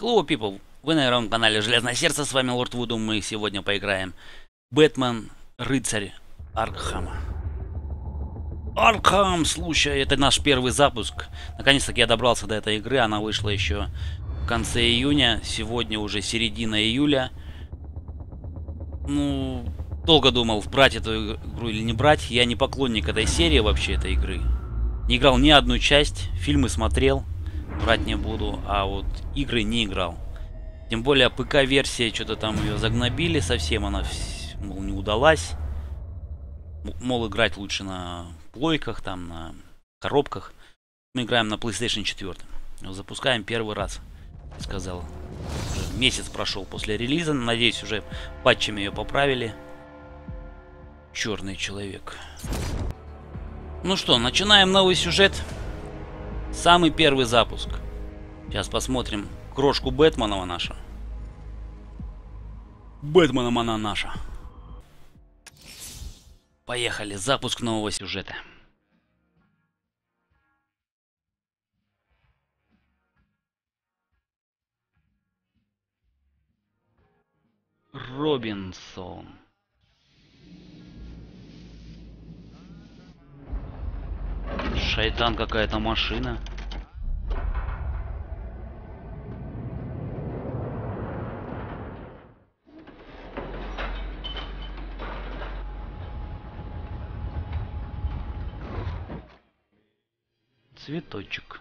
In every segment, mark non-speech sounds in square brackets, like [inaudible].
Hello, people! Вы на первом канале Железное Сердце, с вами Лорд Вуду, мы сегодня поиграем Бэтмен, Рыцарь Аркхама. Аркхам, слушай, это наш первый запуск. Наконец-таки я добрался до этой игры, она вышла еще в конце июня, сегодня уже середина июля. Ну, долго думал, брать эту игру или не брать. Я не поклонник этой серии вообще, этой игры. Не играл ни одну часть, фильмы смотрел, брать не буду, а вот игры не играл. Тем более ПК-версия, что-то там ее загнобили совсем, она, мол, не удалась. Мол, играть лучше на плойках, там, на коробках. Мы играем на PlayStation 4. Запускаем первый раз, сказал. Уже месяц прошел после релиза, надеюсь, уже патчами ее поправили. Черный человек. Ну что, начинаем новый сюжет. Самый первый запуск. Сейчас посмотрим крошку Бэтменова наша. Бэтменом она наша. Поехали, запуск нового сюжета. Робинсон. Шайтан какая-то машина. Цветочек.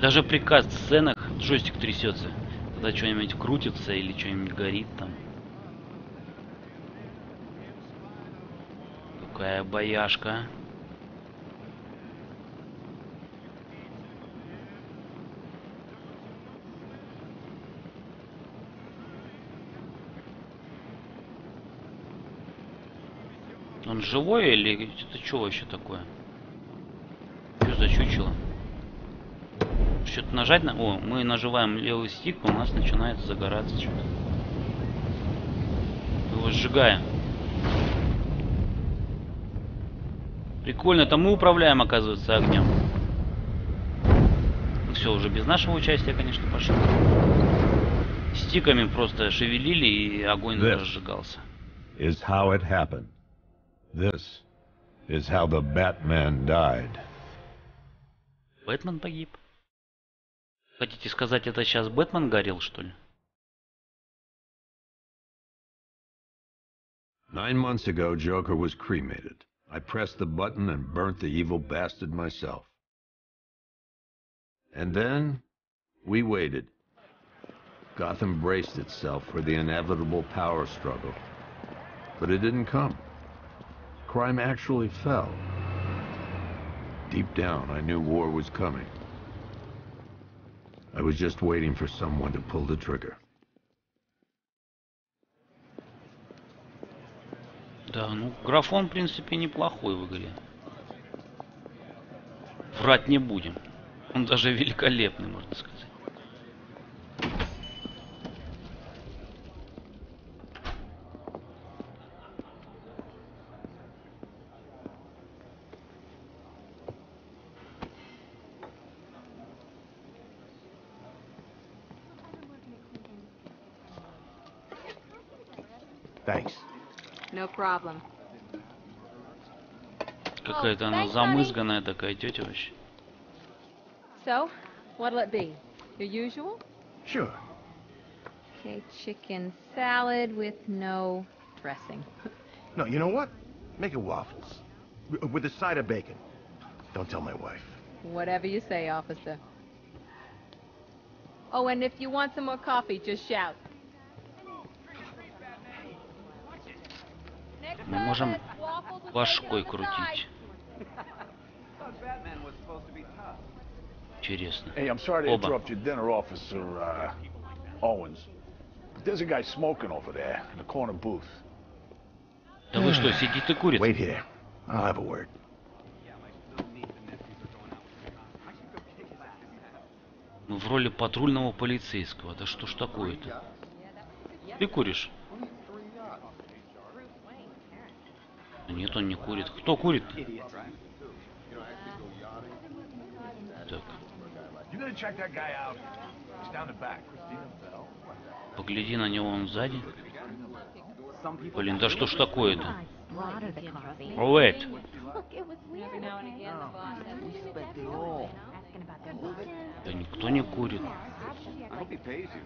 Даже при кат-сценах джойстик трясется, когда что-нибудь крутится или что-нибудь горит там. Какая бояшка. Он живой или это что вообще такое? Что за чучело? Что-то нажать на... О, мы нажимаем левый стик, у нас начинает загораться что-то. Его сжигаем. Прикольно, это мы управляем, оказывается, огнем. Ну, Все, уже без нашего участия, конечно, пошли. Стиками просто шевелили, и огонь This разжигался. is how it happened. This is how the Batman died. Бэтмен погиб. Хотите сказать, это сейчас Бэтмен горел, что ли? Nine months ago, Joker was cremated. I pressed the button and burnt the evil bastard myself. And then, we waited. Gotham braced itself for the inevitable power struggle. But it didn't come. Crime actually fell. Deep down, I knew war was coming. I was just waiting for someone to pull the trigger. Да, ну графон, в принципе, неплохой в игре. Врать не будем. Он даже великолепный, можно сказать. Thanks. No problem. Какая-то она замызганная такая тетя вообще. So, what'll it be? Your usual? Sure. Okay, chicken salad with no dressing. No, you know what? Make it waffles. W- With a side of bacon. Don't tell my wife. Whatever you say, officer. Oh, and if you want some more coffee, just shout. Можем башкой крутить. Интересно. Hey, I'm sorry to Оба. interrupt your dinner, Officer uh, Owens. But there's a guy smoking over there in the corner booth. Да вы что, сидите курите? Wait here. I'll have a word. Ну, в роли патрульного полицейского. Да что ж такое-то? Ты куришь? Нет, он не курит. Кто курит? Так. Погляди на него, он сзади. Блин, да что ж такое-то? Wait. Да никто не курит. I hope he pays you.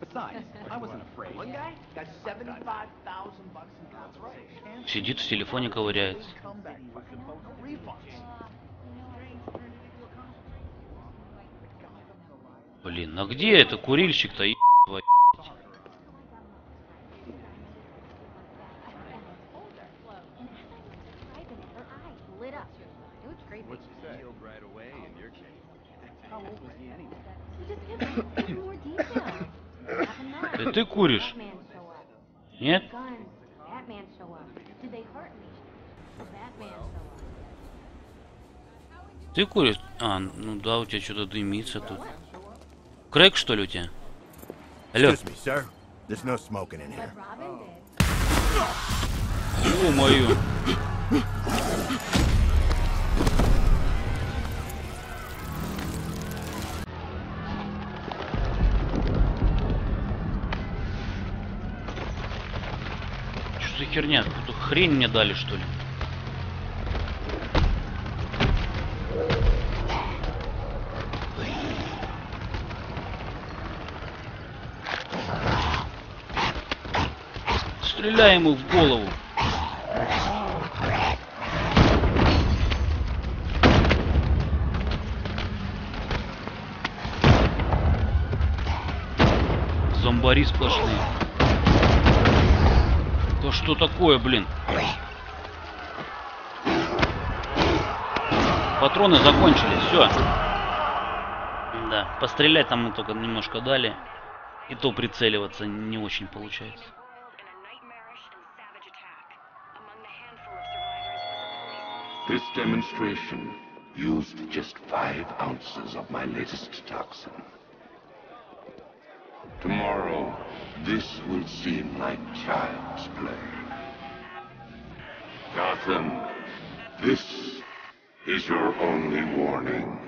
Besides, I wasn't afraid. One guy got 75,000 bucks in compensation. Сидит в телефоне ковыряется. Блин, а где это курильщик-то, ебать? Her eyes lit up. It was crazy. What's she say? right away in your case. How old was he anyway? Just give me, give me more details. Да ты куришь? Нет? Guns. Batman show up. Did they hurt me? Batman show up. Ты куришь? А, ну да, у тебя что-то дымится тут. Крэк, что ли, у тебя? Алло, Excuse me, херня? Какую-то хрень мне дали, что ли? Стреляй ему в голову. Зомбари сплошные. Да что такое, блин? Патроны закончились, все. Да, пострелять там мы только немножко дали. И то прицеливаться не очень получается. This demonstration used just five ounces of my latest toxin. Tomorrow, this will seem like child's play. Gotham, this is your only warning.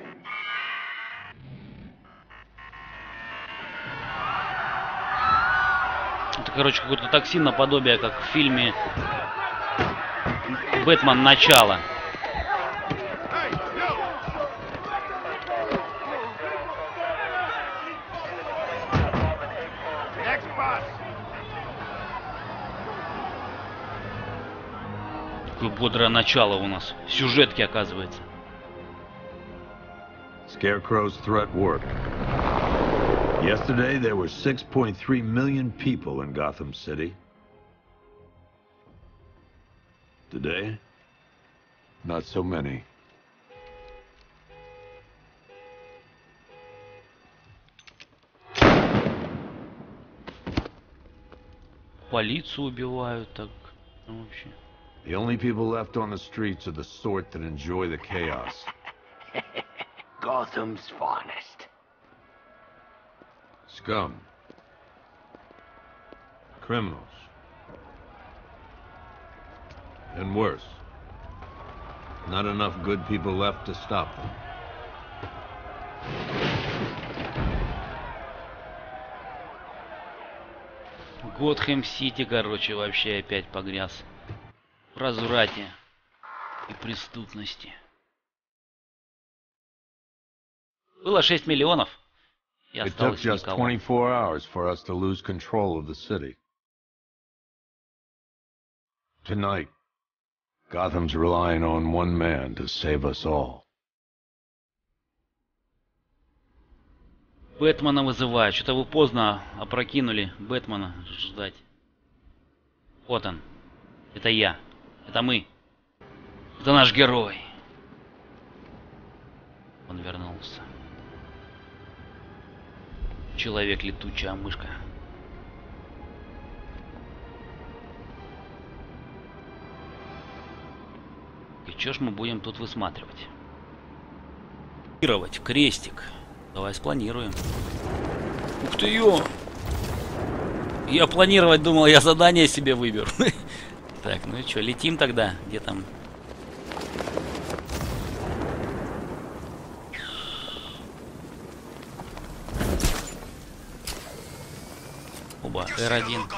Это, короче, какой-то токсин наподобие, как в фильме Бэтмен Начало. Hey, you! Next bus. Какое бодрое начало у нас. Сюжетки, оказывается. Scarecrow's threat worked. Yesterday, there were 6.3 million people in Gotham City. Today, not so many. Полицию убивают так. Ну, вообще. The only people left on the streets are the sort that enjoy the chaos. [laughs] Gotham's finest. Scum. Criminals. And worse. Not enough good people left to stop them. Готхэм-Сити, короче, вообще опять погряз. Разврате и преступности. Было 6 миллионов. И осталось никого. 24 hours for us to lose control of the city. Tonight, Gotham's relying on one man to save us all. Бэтмена вызывают. Что-то вы поздно опрокинули Бэтмена ждать. Вот он. Это я. Это мы. Это наш герой. Он вернулся. Человек летучая мышка. И чё ж мы будем тут высматривать? Планировать крестик. Давай спланируем. Ух ты ё! Я планировать думал, я задание себе выберу. [laughs] Так, ну и что, летим тогда? Где там? Оба, R1.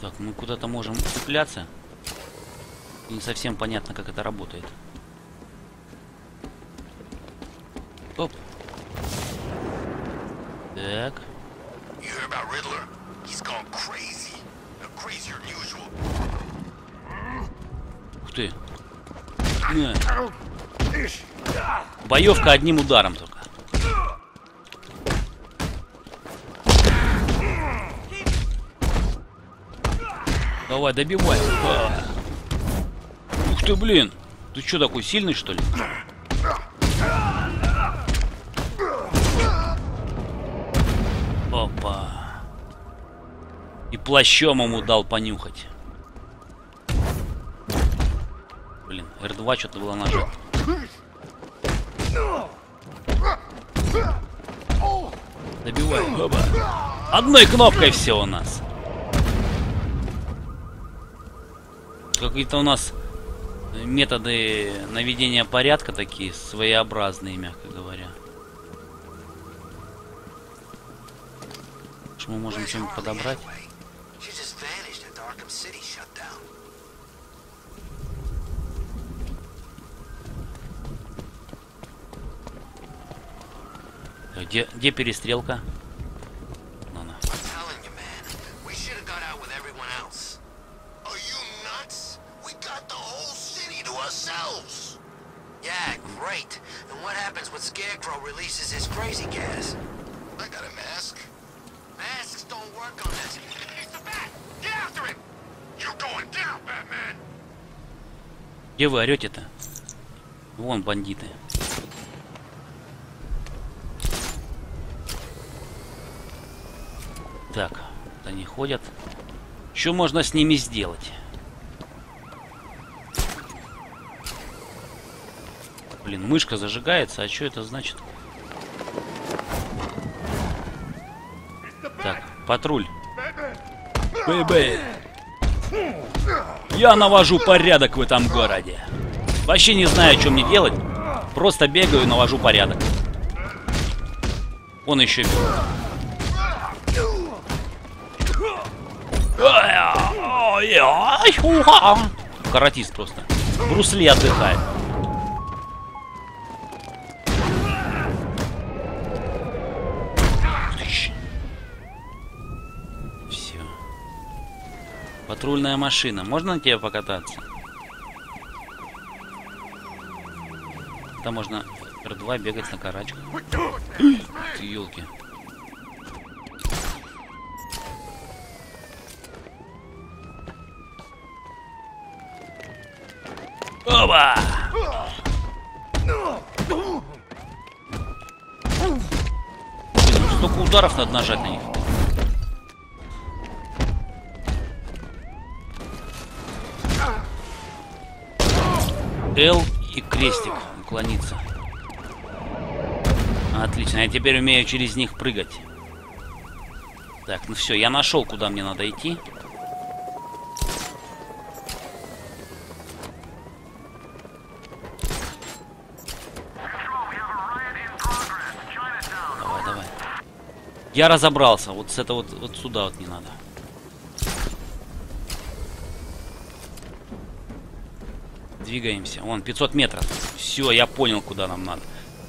Так, мы куда-то можем цепляться. Не совсем понятно, как это работает. Usual. Ух ты. На. Боевка одним ударом только. Давай, добивай. Ух ты, блин. Ты что такой сильный, что ли? Плащом ему дал понюхать. Блин, R2 что-то было нажато. Добивай. Оба. Одной кнопкой все у нас. Какие-то у нас методы наведения порядка такие своеобразные, мягко говоря. Что мы можем что-нибудь подобрать? Arkham City shut down. Где, где перестрелка? Где вы орете-то? Вон бандиты. Так, они ходят. Что можно с ними сделать? Блин, мышка зажигается, а что это значит? Так, патруль. Бэй-бэй. Я навожу порядок в этом городе. Вообще не знаю, что мне делать. Просто бегаю и навожу порядок. Он еще бегает. Каратист просто. Брусли отдыхает. Все. Патрульная машина. Можно на тебе покататься? Там можно R2 бегать на карачках. Ты елки. Оба! Блин, ну столько ударов надо нажать на них. L и крестик уклониться. Отлично, я теперь умею через них прыгать. Так, ну все, я нашел, куда мне надо идти. Давай, давай. Я разобрался. Вот с этого вот, вот сюда вот не надо. Двигаемся. Вон, 500 метров. Все, я понял, куда нам надо.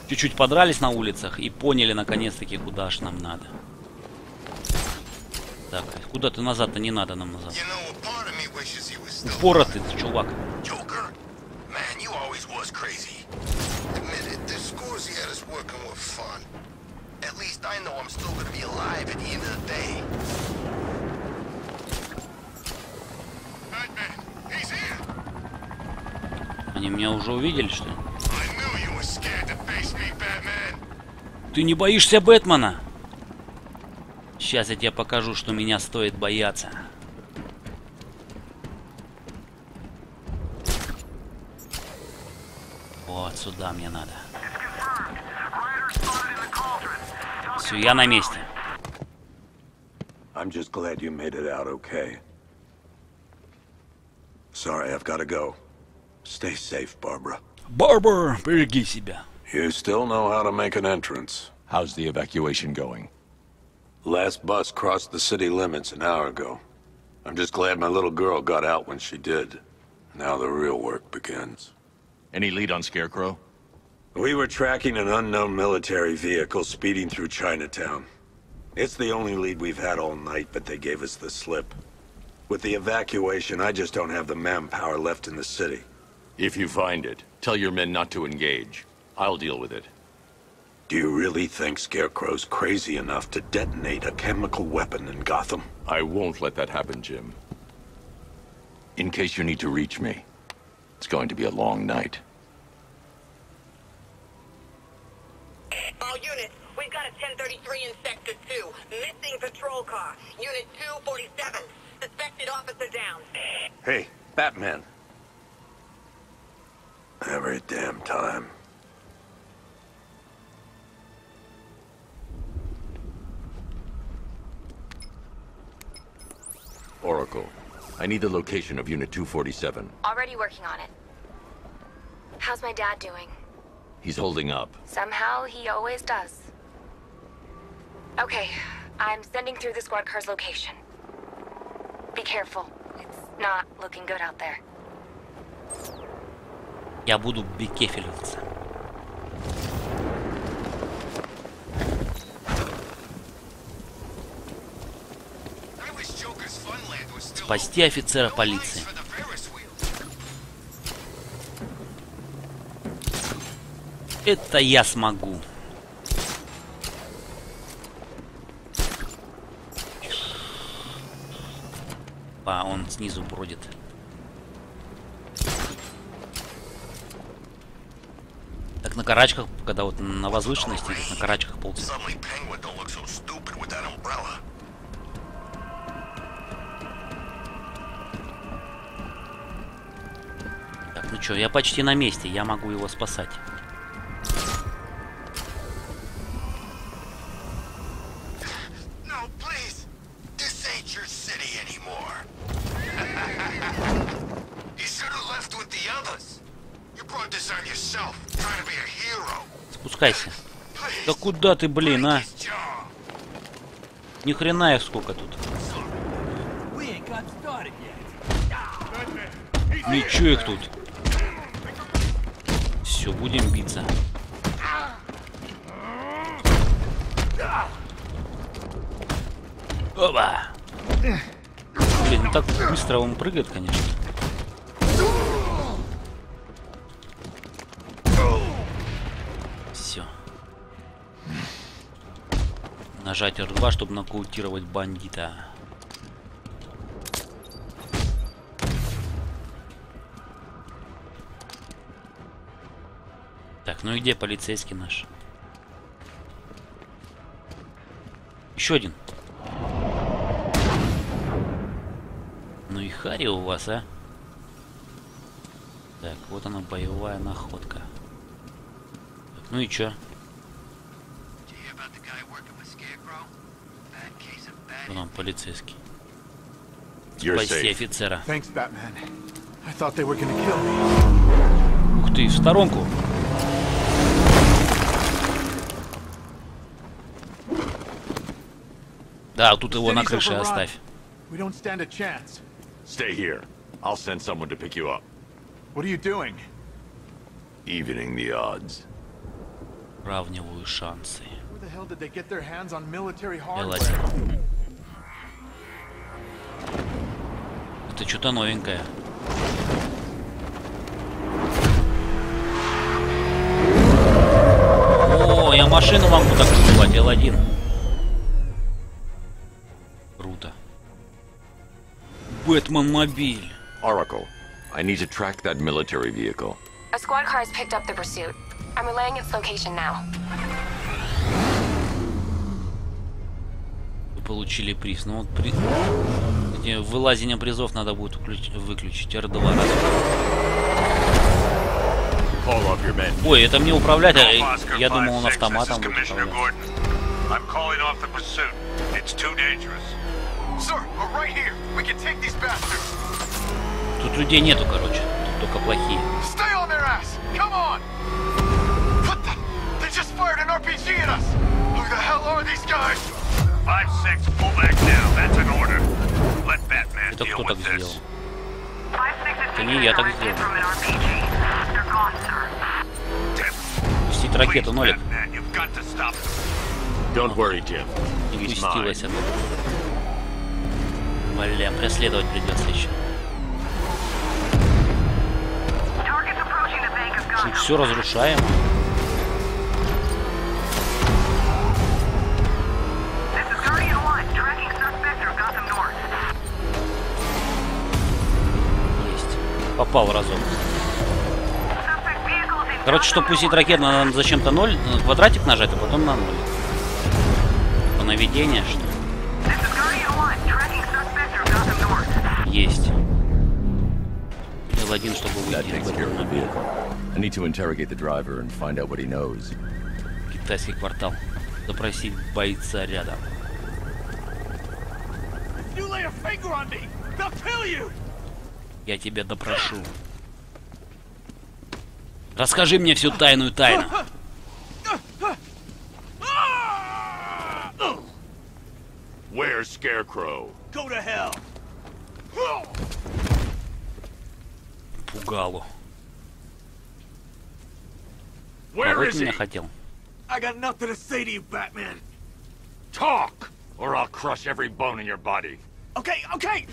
Чуть-чуть подрались на улицах и поняли, наконец-таки, куда аж нам надо. Так, куда-то назад-то не надо нам назад. Упоротый ты, чувак. At least I know I'm still gonna be alive at the end of the day. Batman, he's here! Они меня уже увидели, что ли? Ты не боишься Бэтмена? Сейчас я тебе покажу, что меня стоит бояться. Вот сюда мне надо. Все, я на месте. I'm just glad you made it out okay. Sorry, I've got to go. Stay safe, Barbara. Барбар, береги себя. You still know how to make an entrance. How's the evacuation going? Last bus crossed the city limits an hour ago. I'm just glad my little girl got out when she did. Now the real work begins. Any lead on Scarecrow? We were tracking an unknown military vehicle speeding through Chinatown. It's the only lead we've had all night, but they gave us the slip. With the evacuation, I just don't have the manpower left in the city. If you find it, tell your men not to engage. I'll deal with it. Do you really think Scarecrow's crazy enough to detonate a chemical weapon in Gotham? I won't let that happen, Jim. In case you need to reach me, it's going to be a long night. All units, we've got a 1033 in Sector 2. Missing patrol car. Unit 247. Suspected officer down. Hey, Batman. Every damn time. Oracle, I need the location of Unit 247. Already working on it. How's my dad doing? He's holding up. Somehow, he always does. Okay, I'm sending through the squad car's location. Be careful. It's not looking good out there. Я буду бекефеливаться. Спасти офицера полиции. Это я смогу. А, он снизу бродит. Так на карачках, когда вот на возвышенности, на карачках ползет. Так, ну чё, я почти на месте, я могу его спасать. Спускайся. Да куда ты, блин, а? Ни хрена их сколько тут. Ничего их тут. Все, будем биться. Опа! Блин, ну так быстро он прыгает, конечно. Нажать R2, чтобы нокаутировать бандита. Так, ну и где полицейский наш? Еще один. Ну и Хари у вас, а? Так, вот она боевая находка. Так, ну и чё? Вон он, полицейский. You're Спасти safe. офицера. Thanks, Batman. I thought were gonna kill me. Ух ты, в сторонку. Да, тут его на крыше оставь. We don't stand a chance. Stay here. I'll send someone to pick you up. What are you doing? Evening the odds. Равниваю шансы. Where the hell did they get their hands on military hardware? Это что-то новенькое. О, я машину могу так называть, L1. Круто. Бэтмен мобиль. Oracle, I need to track that military vehicle. A squad car has picked up the pursuit. I'm relaying its location now. Вы получили приз. Ну вот при... эти вылазение призов надо будет выключить. R2 раз. Ой, это мне управлять, а я думал он 5-6, автоматом будет. Тут людей нету, короче. только плохие. Guys? 5-6, pull back now. That's an order. Это кто так сделал? Это не я так сделал. Пустить ракету, нолик. Don't worry, Jim. Не пустилась она. Бля, преследовать придется еще. Все разрушаемо. Попал разок. Короче, чтобы пустить ракету, надо зачем-то ноль, э, квадратик нажать, а потом на ноль. По наведение, что ли? Есть. L1, чтобы That выйти. takes care of the vehicle. I need to interrogate the driver and find out what he knows. Китайский квартал. Допросить бойца рядом. You lay a finger on me! They'll kill you! Я тебя допрошу. Расскажи мне всю тайную тайну. Where's Scarecrow? Go to hell! Пугалу. Where is меня he? хотел. I got nothing to say to you, Batman. Talk, or I'll crush every bone in your body. Okay, okay!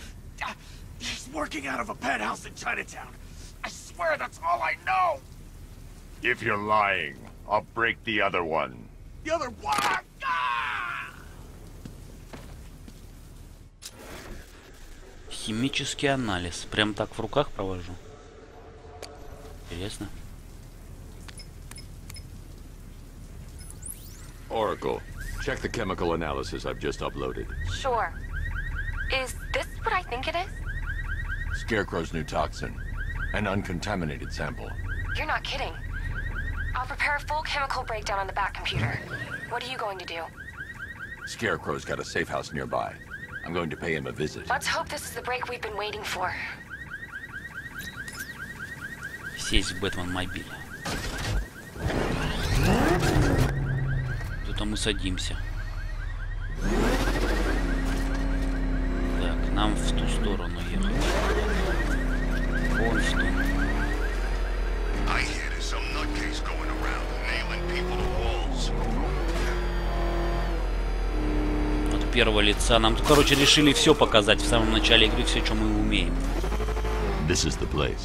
Uh, He's working out of a penthouse in Chinatown. I swear that's all I know! If you're lying, I'll break the other one. The other one! Химический анализ. Прям так в руках провожу. Интересно. Oracle, check the chemical analysis I've just uploaded. Sure. Is this what I think it is? Scarecrow's new toxin. An uncontaminated sample. You're not kidding. I'll prepare a full chemical breakdown on the back computer. What are you going to do? Scarecrow's got a safe house nearby. I'm going to pay him a visit. Let's hope this is the break we've been waiting for. Сесть в Бэтмен мобиль. Тут мы садимся. Первого лица. Нам короче, решили все показать в самом начале игры, все, что мы умеем. This is the place.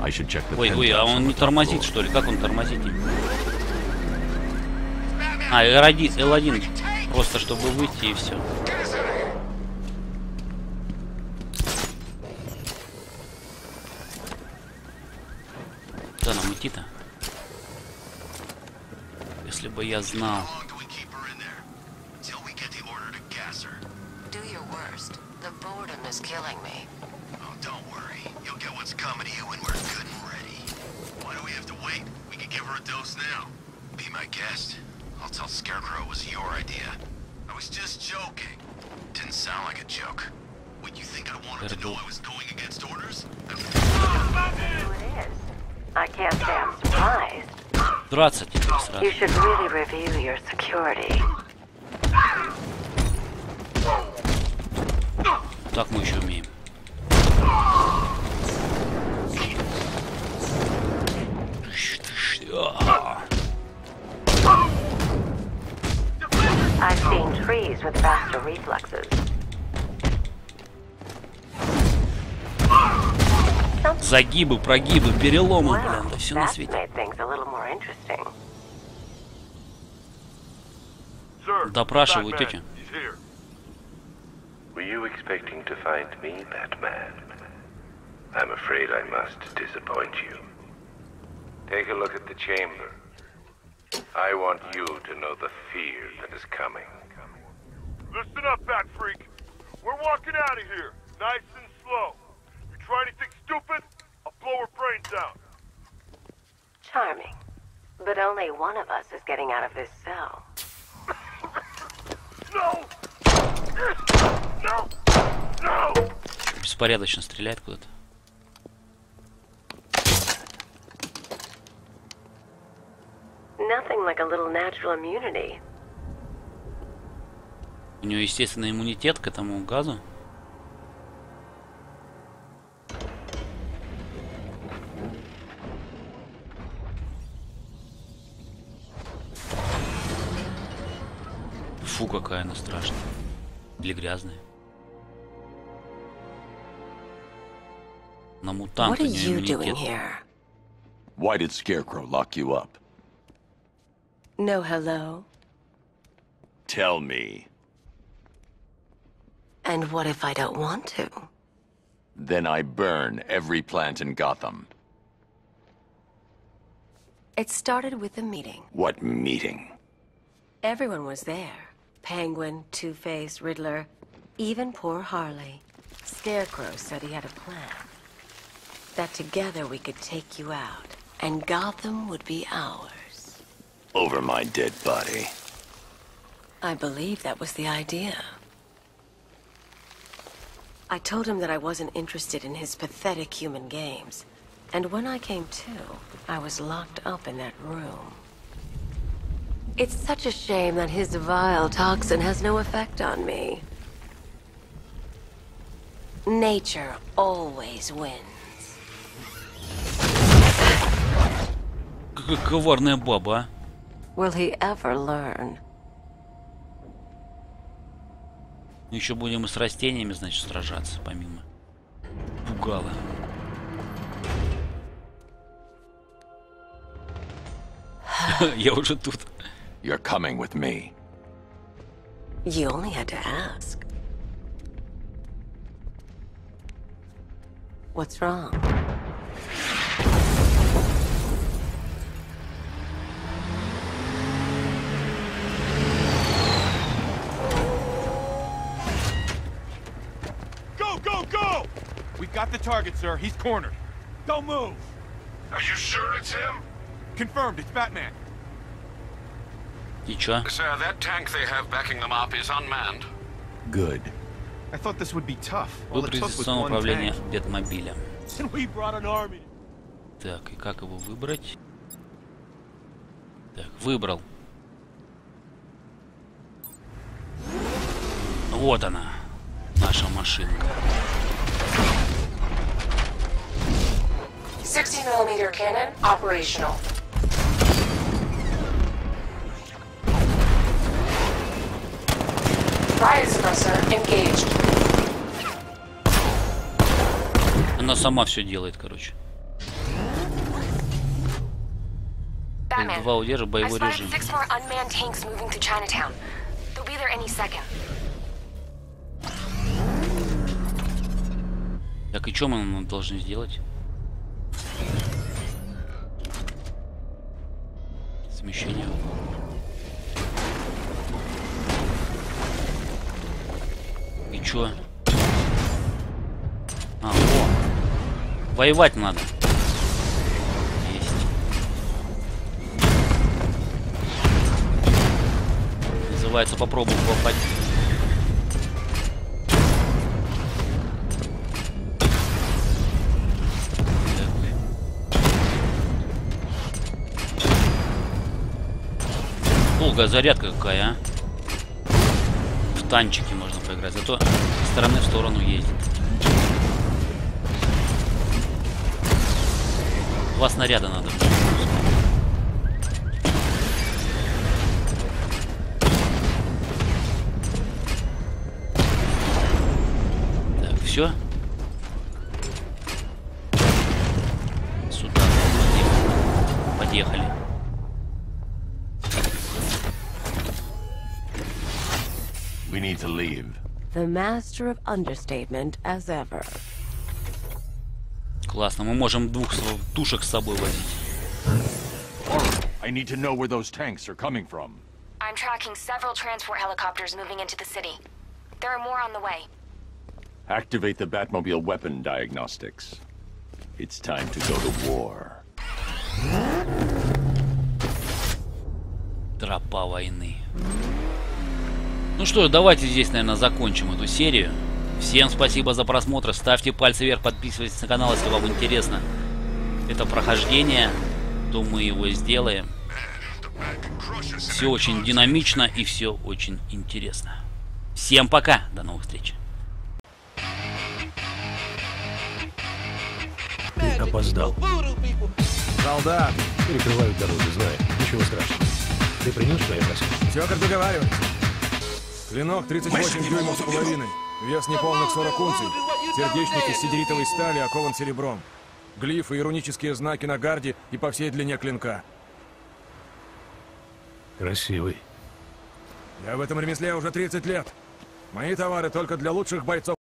I should check the Ой, ой, а он не тормозит, что ли? Как он тормозит? А, L1, L1. Просто чтобы выйти и все. Куда нам идти-то? Если бы я знал. 20. You should really review your security. Так мы еще умеем. I've seen trees with faster reflexes. Загибы, прогибы, переломы, блин, да все на свете. Допрашиваю тетю. Were you expecting to find me, Batman? I'm afraid I must disappoint you. Take a look at the chamber. I want you to know the fear that is coming. Listen up, Bat Freak. We're walking out of here, nice and slow. You try anything stupid, I'll blow her brains out. Charming. But only one of us is getting out of this cell. no! No! No! Беспорядочно стреляет куда-то. Nothing like a little natural immunity. У нее естественный иммунитет к этому газу. Фу, какая она страшная. Или грязная. На What мутанта are не you doing иммунитет. here? Why did Scarecrow lock you up? No hello. Tell me. And what if I don't want to? Then I burn every plant in Gotham. It started with a meeting. What meeting? Everyone was there. Penguin, Two-Face, Riddler, even poor Harley. Scarecrow said he had a plan. That together we could take you out, and Gotham would be ours. Over my dead body. I believe that was the idea. I told him that I wasn't interested in his pathetic human games. And when I came to, I was locked up in that room. It's such a shame that his vile toxin has no effect on me. Nature always wins. Коварная баба, а. Will he ever learn? Еще будем и с растениями, значит, сражаться, помимо. Пугало. Я уже тут. You're coming with me. You only had to ask. What's wrong? Go, go, go! We've got the target, sir. He's cornered. Don't move. Are you sure it's him? Confirmed, it's Batman. И чё? Sir, that tank they have backing them up is unmanned. Good. I thought this would be tough. Выбрать took was дистанционное one управление tank. Бетмобилем. And we brought an army. Так, и как его выбрать? Так, выбрал. Вот она, наша машинка. 60 millimeter cannon operational. Engaged. Она сама все делает, короче. Два удержа, боевой режим. Так, и что мы ну, должны сделать? Смещение. Чё? А, о! Воевать надо. Есть. Называется попробуй попасть. Долгая зарядка какая, а? Танчики можно поиграть, зато из стороны в сторону ездит. Два снаряда надо. Так, все. Сюда. Поехали. We need to leave. The master of understatement as ever. Классно, мы можем двух св- тушек с собой возить. I need to know where those tanks are coming from. I'm tracking several transport helicopters moving into the city. There are more on the way. Activate the Batmobile weapon diagnostics. It's time to go to war. Тропа войны. Ну что ж, давайте здесь, наверное, закончим эту серию. Всем спасибо за просмотр. Ставьте пальцы вверх, подписывайтесь на канал, если вам интересно это прохождение, то мы его сделаем. Все очень динамично и все очень интересно. Всем пока, до новых встреч. Ты опоздал. Солдат! Перекрывают дороги, знаю. Ничего страшного. Ты принес, что я просил? Все как договаривались. Клинок 38 дюймов с половиной. Вес неполных 40 унций. Сердечник из сидеритовой стали окован серебром. Глифы и рунические знаки на гарде и по всей длине клинка. Красивый. Я в этом ремесле уже 30 лет. Мои товары только для лучших бойцов.